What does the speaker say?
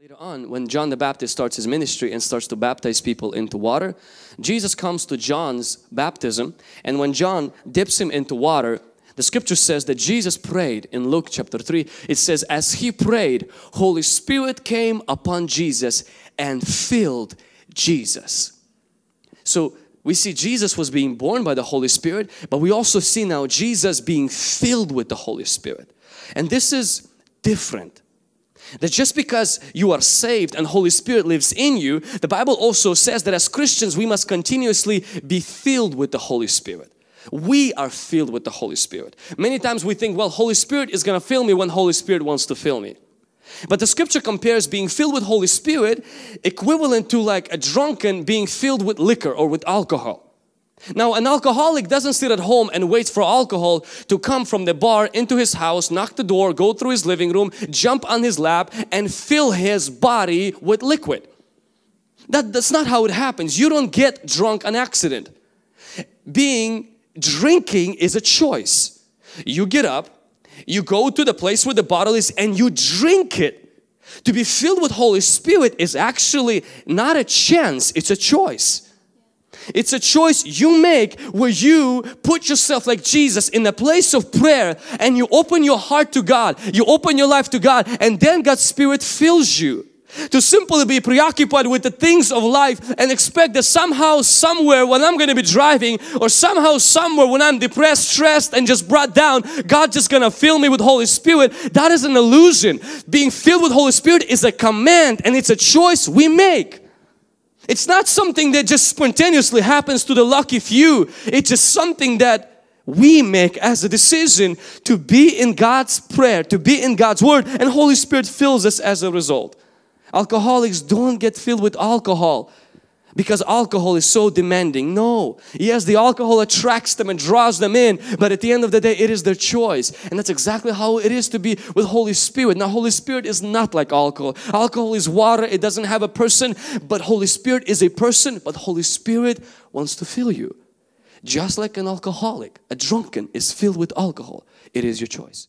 Later on, when John the Baptist starts his ministry and starts to baptize people into water, Jesus comes to John's baptism, and when John dips him into water, the scripture says that Jesus prayed in Luke chapter 3. It says, As he prayed, Holy Spirit came upon Jesus and filled Jesus. So we see Jesus was being born by the Holy Spirit, but we also see now Jesus being filled with the Holy Spirit. And this is different. That just because you are saved and Holy Spirit lives in you, the Bible also says that as Christians we must continuously be filled with the Holy Spirit. We are filled with the Holy Spirit. Many times we think, well, Holy Spirit is going to fill me when Holy Spirit wants to fill me. But the scripture compares being filled with Holy Spirit equivalent to like a drunken being filled with liquor or with alcohol. Now, an alcoholic doesn't sit at home and wait for alcohol to come from the bar into his house, knock the door, go through his living room, jump on his lap, and fill his body with liquid. That, that's not how it happens. You don't get drunk on accident. Being drinking is a choice. You get up, you go to the place where the bottle is, and you drink it. To be filled with Holy Spirit is actually not a chance, it's a choice. It's a choice you make where you put yourself like Jesus in a place of prayer and you open your heart to God. You open your life to God and then God's Spirit fills you. To simply be preoccupied with the things of life and expect that somehow, somewhere when I'm going to be driving or somehow, somewhere when I'm depressed, stressed and just brought down, God just going to fill me with Holy Spirit. That is an illusion. Being filled with Holy Spirit is a command and it's a choice we make. It's not something that just spontaneously happens to the lucky few. It's just something that we make as a decision to be in God's prayer, to be in God's Word, and Holy Spirit fills us as a result. Alcoholics don't get filled with alcohol because alcohol is so demanding. No. Yes, the alcohol attracts them and draws them in, but at the end of the day, it is their choice. And that's exactly how it is to be with Holy Spirit. Now, Holy Spirit is not like alcohol. Alcohol is water, it doesn't have a person, but Holy Spirit is a person, but Holy Spirit wants to fill you. Just like an alcoholic, a drunken is filled with alcohol. It is your choice.